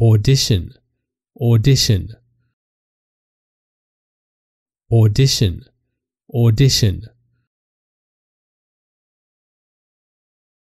audition, audition, audition, audition.